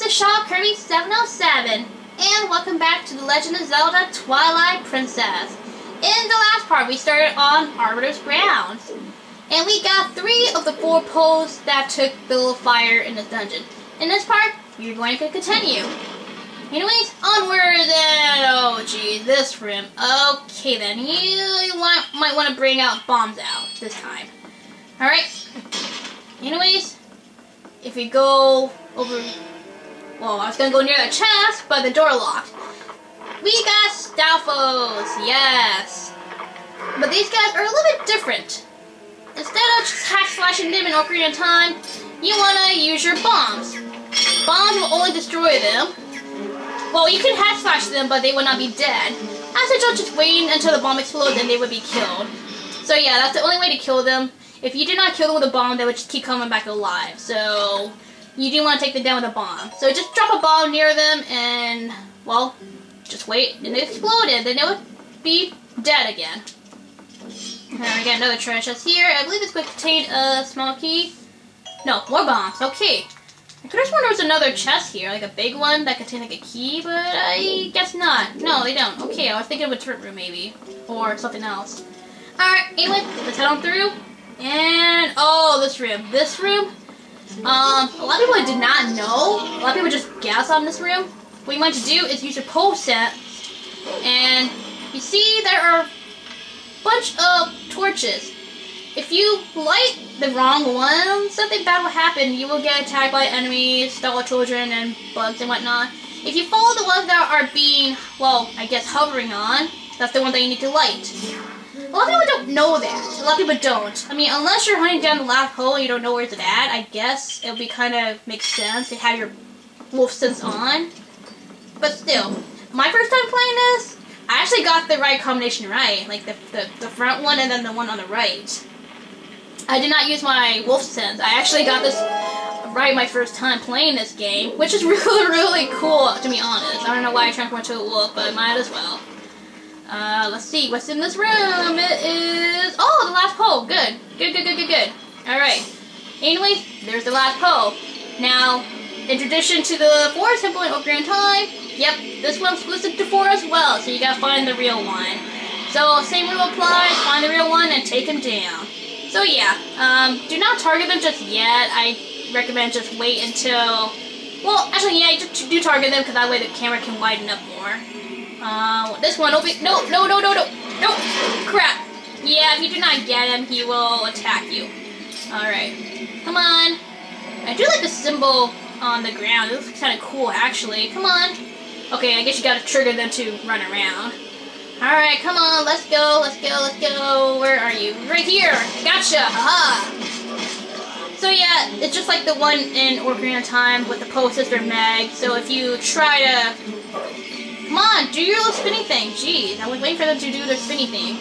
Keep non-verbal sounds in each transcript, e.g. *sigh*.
this is Shadow Kirby 707, and welcome back to The Legend of Zelda Twilight Princess. In the last part, we started on Arbiter's Grounds, and we got three of the four poles that took Bill of Fire in the dungeon. In this part, you're going to continue. Anyways, onward then. Oh, gee, this room. Okay, then. You, you want, might want to bring out bombs out this time. Alright. Anyways, if we go over... Well, I was to go near the chest, but the door locked. We got Stalfos, yes. But these guys are a little bit different. Instead of just hack slashing them in Ocarina of Time, you want to use your bombs. Bombs will only destroy them. Well, you can hack slash them, but they will not be dead. I suggest just waiting until the bomb explodes and they would be killed. So yeah, that's the only way to kill them. If you do not kill them with a bomb, they would just keep coming back alive. So you do want to take them down with a bomb. So just drop a bomb near them and, well, just wait and they exploded. then they would be dead again. And we got another treasure chest here. I believe it's going to contain a small key. No, more bombs. Okay. I could have sworn there was another chest here, like a big one that contained like a key, but I guess not. No, they don't. Okay, I was thinking of a turret room maybe. Or something else. Alright, anyway, let's head on through. And, oh, this room. This room, um, a lot of people did not know. A lot of people just guess on this room. What you want to do is use your pole set. And you see there are a bunch of torches. If you light the wrong one, something bad will happen. You will get attacked by enemies, Stalchildren, and bugs and whatnot. If you follow the ones that are being, well, I guess hovering on, that's the one that you need to light. A lot of people don't know that. A lot of people don't. I mean, unless you're hunting down the last hole and you don't know where it's at, I guess it would be kind of make sense to have your wolf sense on. But still, my first time playing this, I actually got the right combination right. Like the, the, the front one and then the one on the right. I did not use my wolf sense. I actually got this right my first time playing this game, which is *laughs* really, really cool, to be honest. I don't know why I transformed to a wolf, but I might as well. Uh, let's see, what's in this room? It is, oh, the last pole. Good, good, good, good, good, good. Alright. Anyways, there's the last pole. Now, in tradition to the forest temple in Ocarina Time, yep, this one's listed to four as well, so you gotta find the real one. So, same rule applies, find the real one and take him down. So yeah, um, do not target them just yet. I recommend just wait until, well, actually, yeah, just do target them because that way the camera can widen up more. Uh, this one, open, no, no, no, no, no, no, crap. Yeah, if you do not get him, he will attack you. Alright, come on. I do like the symbol on the ground. It looks kind of cool, actually. Come on. Okay, I guess you gotta trigger them to run around. Alright, come on, let's go, let's go, let's go. Where are you? Right here! Gotcha! Haha! So yeah, it's just like the one in Ocarina Time with the Poe Sister Meg. So if you try to... Come on, do your little spinny thing. Jeez, I was waiting for them to do their spinny thing.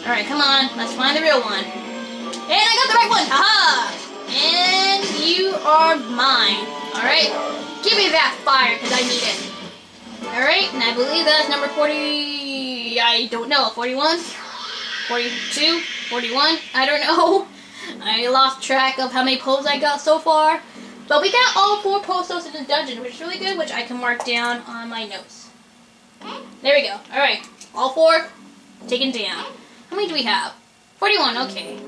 Alright, come on, let's find the real one. And I got the right one! Haha! And you are mine. Alright? Give me that fire, because I need it. Alright, and I believe that's number 40, I don't know, 41? 42? 41? I don't know. *laughs* I lost track of how many poles I got so far. But we got all four poles in the dungeon, which is really good, which I can mark down on my notes. There we go. Alright, all four taken down. How many do we have? 41, okay.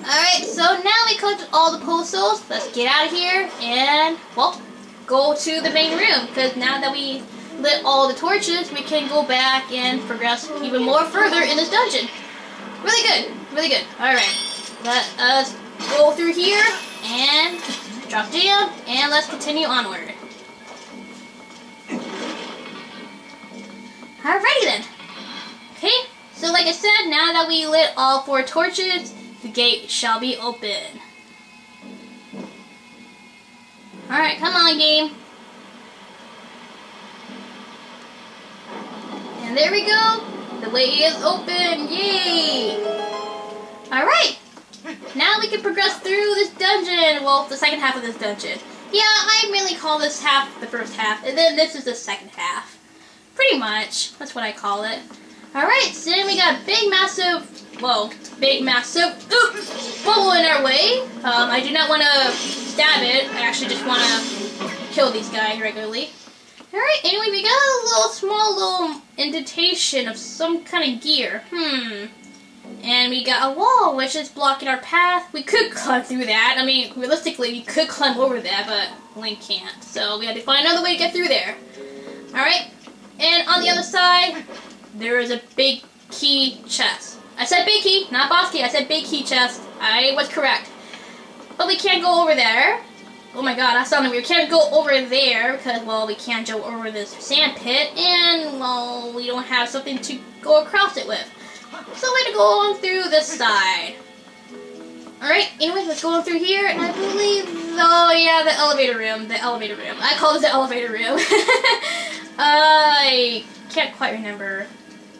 Alright, so now we collected all the postals. Let's get out of here and, well, go to the main room. Because now that we lit all the torches, we can go back and progress even more further in this dungeon. Really good, really good. Alright, let us go through here and drop down and let's continue onward. Alrighty then. Okay, so like I said, now that we lit all four torches, the gate shall be open. Alright, come on game. And there we go. The way is open. Yay! Alright. Now we can progress through this dungeon. Well, the second half of this dungeon. Yeah, I mainly call this half the first half, and then this is the second half. Pretty much. That's what I call it. Alright, so then we got big, massive, whoa, big, massive bubble in our way. Um, I do not want to stab it. I actually just want to kill these guys regularly. Alright, anyway, we got a little small little indentation of some kind of gear. Hmm. And we got a wall, which is blocking our path. We could climb through that. I mean, realistically, we could climb over that, but Link can't. So we had to find another way to get through there. Alright? And on the other side, there is a big key chest. I said big key, not boss key. I said big key chest. I was correct. But we can't go over there. Oh my god, that sounded weird. We can't go over there because, well, we can't go over this sand pit. And, well, we don't have something to go across it with. So we're going to go on through this side. Alright, anyways, let's go on through here, and I believe, oh yeah, the elevator room, the elevator room. I call this the elevator room. *laughs* I can't quite remember.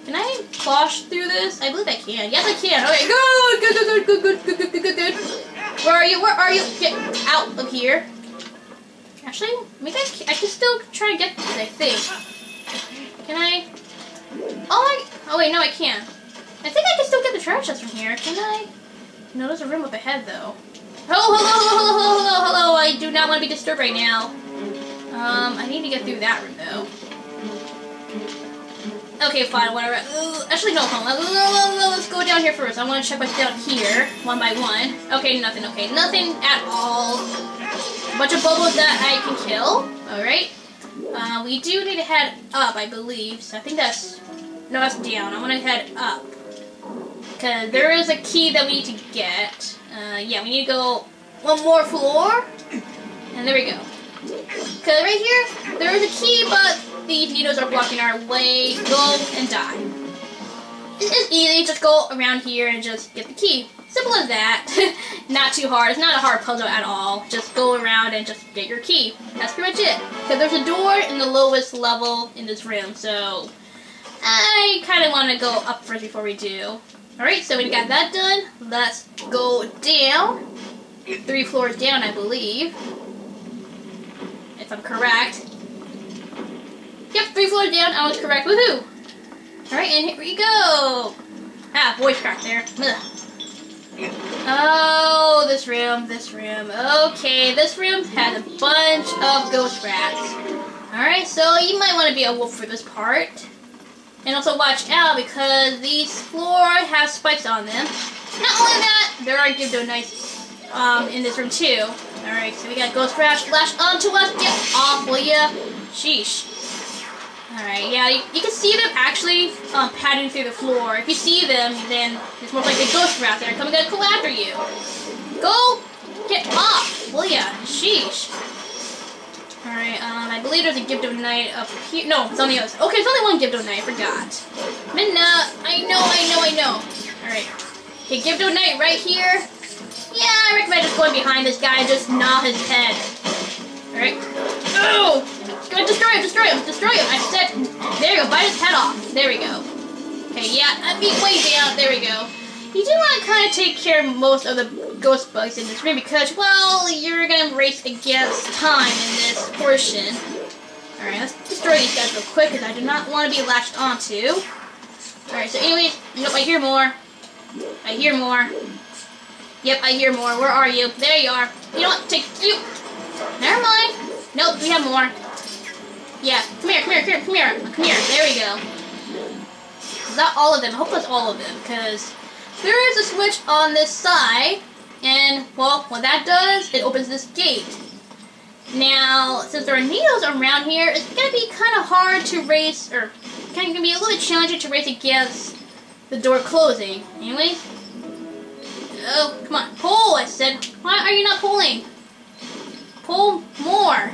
Can I closh through this? I believe I can. Yes, I can. Okay, go! Good, good, good, good, good, good, good, good, good. Where are you? Where are you? Get out of here. Actually, maybe I can, I can still try to get this, I think. Can I? Oh, I, oh wait, no, I can't. I think I can still get the trash chest from here. Can I? No, there's a room up ahead, though. Hello, hello, hello, hello, hello, hello. I do not want to be disturbed right now. Um, I need to get through that room, though. Okay, fine, whatever. Actually, no, hold on. Let's go down here first. I want to check what's down here, one by one. Okay, nothing, okay. Nothing at all. A bunch of bubbles that I can kill. Alright. Uh, we do need to head up, I believe. So I think that's... No, that's down. I want to head up. Because there is a key that we need to get. Uh, yeah, we need to go one more floor. And there we go. Because right here, there is a key, but these needles are blocking our way. Go and die. *laughs* It's easy. Just go around here and just get the key. Simple as that. *laughs* not too hard. It's not a hard puzzle at all. Just go around and just get your key. That's pretty much it. Because there's a door in the lowest level in this room, so I kind of want to go up first before we do. Alright, so we got that done. Let's go down. Three floors down, I believe. I'm correct. Yep, three floors down. I was correct. Woohoo! Alright, and here we go. Ah, voice crack there. Ugh. Oh, this room, this room. Okay, this room has a bunch of ghost rats. Alright, so you might want to be a wolf for this part. And also watch out because these floors have spikes on them. Not only that, there are Gibdonites um, in this room too. Alright, so we got Ghost Rat lash onto us. Get off, will ya? Sheesh. Alright, yeah, you, you, can see them actually um, padding through the floor. If you see them, then it's more like a ghost rat that are coming to come after you. Go get off, will ya? Sheesh. Alright, um, I believe there's a Gibdonite up here. No, it's on the other. Okay, it's only one Gibdonite, I forgot. Midna, I know, I know, I know. Alright. Okay, Gibdonite right here. I recommend just going behind this guy and just gnaw his head. Alright. Oh! Go destroy him, destroy him, destroy him! I said, there you go, bite his head off. There we go. Okay, yeah, I mean, way down, there we go. You do want to kind of take care of most of the ghost bugs in this room because, well, you're going to race against time in this portion. Alright, let's destroy these guys real quick because I do not want to be latched onto. Alright, so anyway, nope, I hear more. I hear more. Yep, I hear more. Where are you? There you are. You know what? Take you. Never mind. Nope, we have more. Yeah, come here, come here, come here, come here. Come here. There we go. Not all of them. I hope that's all of them because there is a switch on this side, and, well, what that does, it opens this gate. Now, since there are needles around here, it's going to be kind of hard to race, or kind of going to be a little bit challenging to race against the door closing. Anyways, oh, come on, pull, I said. Why are you not pulling? Pull more.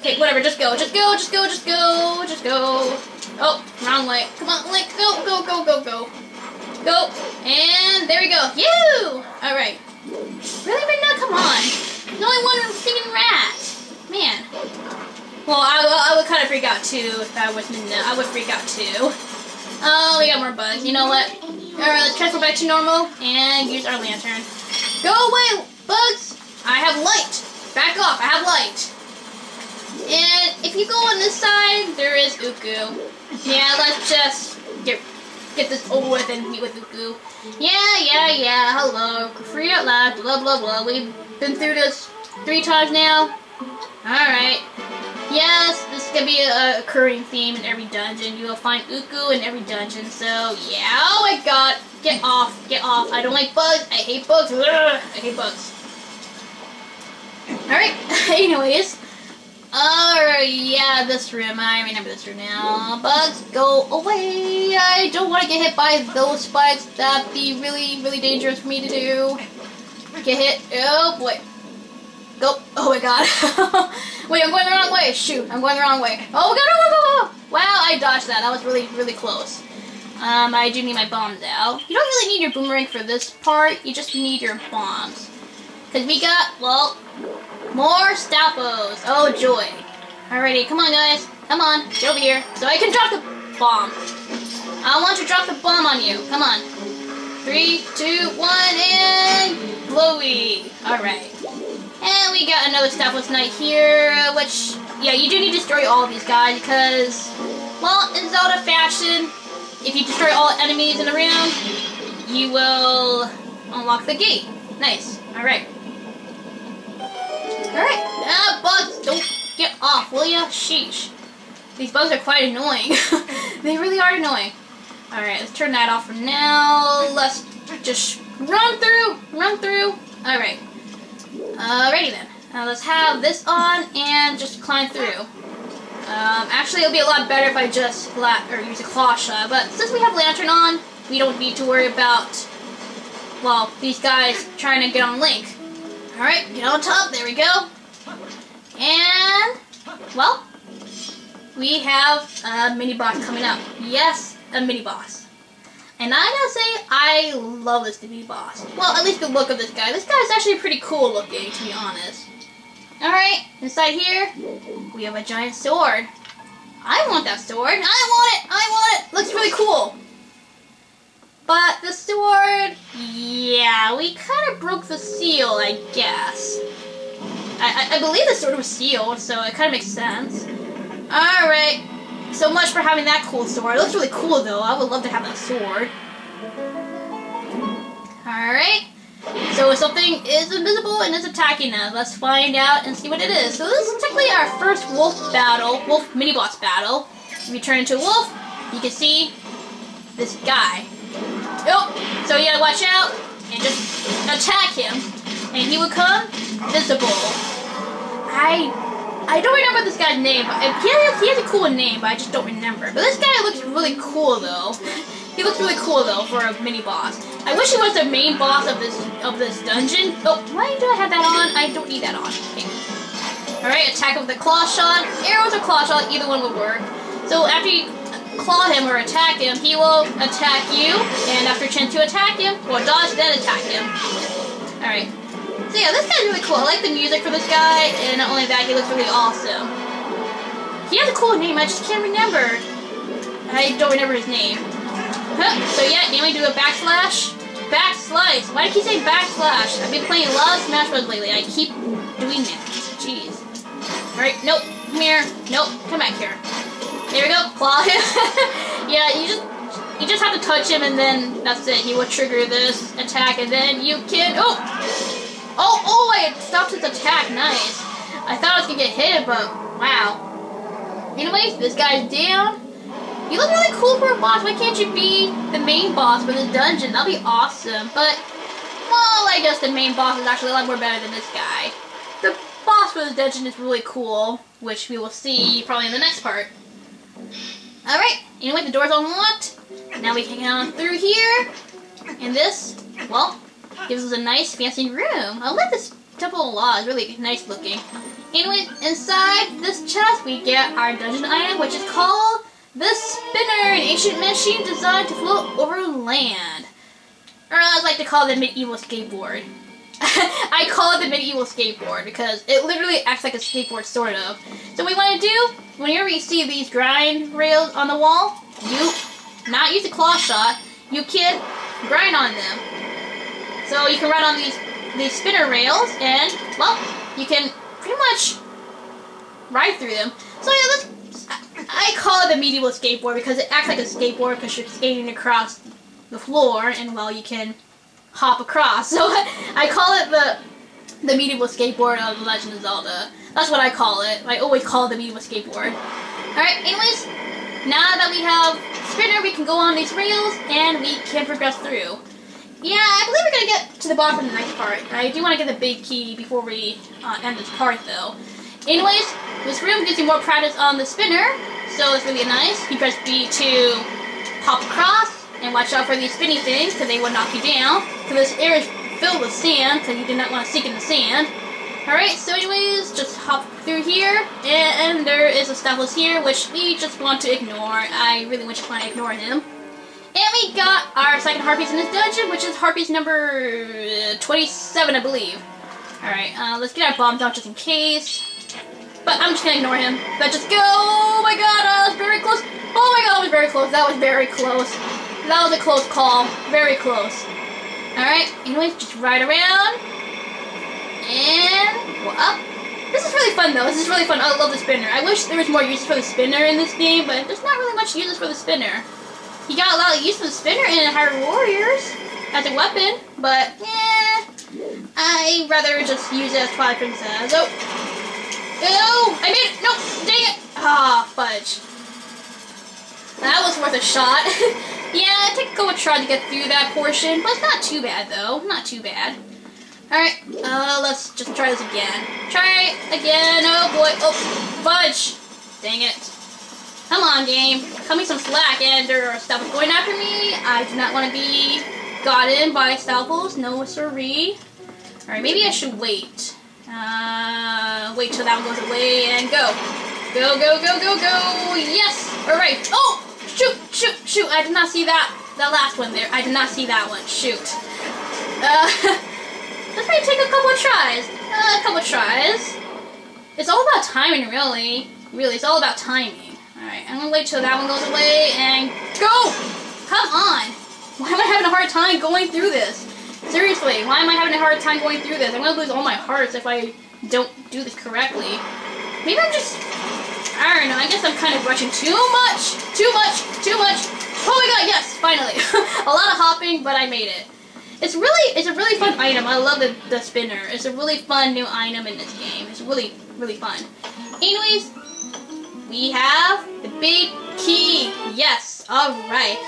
Okay, whatever, just go, just go, just go, just go, just go. Oh, wrong way. Come on, Link, go, go, go, go, go. Go. And there we go. You! Alright. Really, Midna? Come on. There's only one singing rat. Man. Well, I, I would kind of freak out too if I was Midna. I would freak out too. Oh, we got more bugs. You know what? Alright, let's transfer back to normal and use our lantern. Go away, bugs! I have light. Back off. I have light. And if you go on this side, there is Ooccoo. Yeah, let's just get get this over with and meet with Ooccoo. Yeah, yeah, yeah, hello. Free at last, blah, blah, blah. We've been through this three times now. Alright. Yes, this is gonna be a occurring theme in every dungeon. You will find Ooccoo in every dungeon, so yeah. Oh my god! Get off, get off. I don't like bugs. I hate bugs. Ugh, I hate bugs. Alright, *laughs* anyways. Alright, yeah, this room. I remember this room now. Bugs, go away. I don't want to get hit by those spikes. That'd be really, really dangerous for me to do. Get hit. Oh boy. Go. Oh my god. *laughs* Wait, I'm going the wrong way. Shoot, I'm going the wrong way. Oh my god, oh, oh, oh. Wow, I dodged that. That was really, really close. Um, I do need my bombs out. You don't really need your boomerang for this part. You just need your bombs. Because we got, well, more Stalfos. Oh, joy. Alrighty, come on, guys. Come on, get over here. So I can drop the bomb. I want to drop the bomb on you. Come on. Three, two, one, and blowy. Alright. And we got another Stalfos Knight here, which, yeah, you do need to destroy all of these guys because, well, in Zelda fashion, if you destroy all enemies in the room, you will unlock the gate. Nice. Alright. Alright. Ah, bugs, don't get off, will ya? Sheesh. These bugs are quite annoying. *laughs* they really are annoying. Alright, let's turn that off for now. Let's just run through, run through. Alright. Alrighty then. Now let's have this on and just climb through. Um, actually, it'll be a lot better if I just or use a claw shot, but since we have Lantern on, we don't need to worry about, well, these guys trying to get on Link. Alright, get on top. There we go. And, well, we have a mini boss coming up. Yes, a mini boss. And I gotta say, I love this mini boss. Well, at least the look of this guy. This guy is actually pretty cool looking, to be honest. Alright, inside here, we have a giant sword. I want that sword. I want it. I want it. Looks really cool. But the sword, yeah, we kind of broke the seal, I guess. I, I, I believe the sword was sealed, so it kind of makes sense. Alright, so much for having that cool sword. It looks really cool, though. I would love to have that sword. Alright, so something is invisible and is attacking us. Let's find out and see what it is. So this is technically our first wolf battle, wolf mini-boss battle. If you turn into a wolf, you can see this guy. Oh, so you gotta watch out and just attack him, and he will come visible. I I don't remember this guy's name. He has, he has a cool name, but I just don't remember. But this guy looks really cool, though. He looks really cool, though, for a mini boss. I wish he was the main boss of this of this dungeon. Oh, why do I have that on? I don't need that on. Okay. All right, attack with the claw shot. Arrows or claw shot, either one would work. So after you claw him or attack him, he will attack you, and after chance to attack him, or dodge, then attack him. Alright. So yeah, this guy's really cool. I like the music for this guy, and not only that, he looks really awesome. He has a cool name, I just can't remember. I don't remember his name. Huh. So yeah, can we do a backslash? Backslice! Why do you say backslash? I've been playing a lot of Smash Bros. lately. I keep doing that. Jeez. Alright, nope. Come here. Nope. Come back here. There we go, claw him. *laughs* yeah, you just you just have to touch him and then that's it. He will trigger this attack and then you can oh Oh oh I stopped his attack, nice. I thought I was gonna get hit, but wow. Anyways, this guy's down. You look really cool for a boss. Why can't you be the main boss for this dungeon? That'd be awesome. But well, I guess the main boss is actually a lot more better than this guy. The boss for this dungeon is really cool, which we will see probably in the next part. Alright, anyway, the door's unlocked. Now we can get on through here. And this, well, gives us a nice fancy room. I like this temple a lot. It's really nice looking. Anyway, inside this chest we get our dungeon item, which is called the Spinner, an ancient machine designed to float over land. Or I like to call it a medieval skateboard. *laughs* I call it the medieval skateboard because it literally acts like a skateboard, sort of. So what we want to do, whenever you see these grind rails on the wall, you not use a claw shot, you can grind on them. So you can run on these these spinner rails, and well, you can pretty much ride through them. So yeah, let's. I call it the medieval skateboard because it acts like a skateboard because you're skating across the floor, and well, you can hop across. *laughs* So I call it the the medieval skateboard of The Legend of Zelda. That's what I call it. I always call it the medieval skateboard. Alright, anyways, now that we have spinner, we can go on these rails and we can progress through. Yeah, I believe we're gonna get to the bottom of the next part. I do want to get the big key before we uh, end this part though. Anyways, this room gives you more practice on the spinner, so it's really nice. You press B to hop across, and watch out for these spinny things, because they will knock you down. So this area is filled with sand, because you do not want to sink in the sand. Alright, so anyways, just hop through here, and, there is a Stalfos here, which we just want to ignore. I really want you to ignore him. And we got our second heart piece in this dungeon, which is heart piece number 27, I believe. Alright, uh, let's get our bombs out just in case. But I'm just gonna ignore him. But just go! Oh my god, uh, that was very close. Oh my god, was very close. That was very close. That was a close call. Very close. Alright, anyways, just ride around. And go up. This is really fun though. This is really fun. I love the spinner. I wish there was more uses for the spinner in this game, but there's not really much uses for the spinner. You got a lot of use the spinner in Hyrule Warriors as a weapon, but eh, I rather just use it as Twilight Princess. Oh, oh, I made it. No, dang it. Ah, fudge. That was worth a shot. *laughs* yeah, it took a couple tries to get through that portion, but it's not too bad though. Not too bad. Alright, uh, let's just try this again. Try again. Oh boy. Oh, fudge. Dang it. Come on, game. Cut me some slack, and there are Stalfos going after me. I do not want to be gotten by Stalfos. No, siree. Alright, maybe I should wait. Uh, wait till that one goes away and go. Go, go, go, go, go. Yes. Alright. Oh, shoot, shoot, shoot. I did not see that, that last one there. I did not see that one. Shoot. Uh, *laughs* this may take a couple of tries. Uh, a couple of tries. It's all about timing, really. Really, it's all about timing. Alright, I'm gonna wait till that one goes away and go! Come on! Why am I having a hard time going through this? Seriously, why am I having a hard time going through this? I'm gonna lose all my hearts if I don't do this correctly. Maybe I'm just... I don't know, I guess I'm kind of rushing too much! Too much! Too much! Oh my god, yes! Finally! *laughs* a lot of hopping, but I made it. It's really, it's a really fun item. I love the, the spinner. It's a really fun new item in this game. It's really, really fun. Anyways, we have the big key. Yes. All right.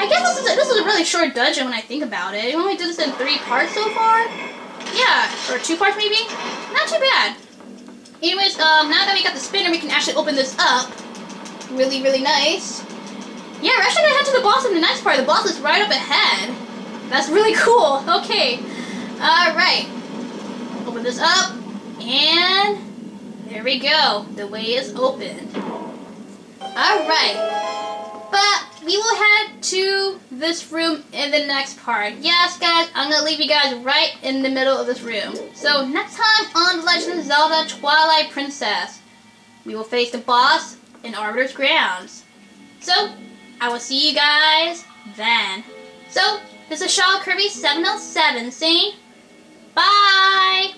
I guess this is a, this is a really short dungeon when I think about it. We only did this in three parts so far. Yeah, or two parts maybe. Not too bad. Anyways, um, now that we got the spinner, we can actually open this up. Really, really nice. Yeah, we're actually gonna head to the boss in the next part. The boss is right up ahead. That's really *laughs* cool. Okay. Alright. Open this up. And there we go. The way is open. Alright. But we will head to this room in the next part. Yes, guys, I'm going to leave you guys right in the middle of this room. So next time on Legend of Zelda Twilight Princess, we will face the boss in Arbiter's Grounds. So, I will see you guys then. So, this is Shadow Kirby 707 saying, bye!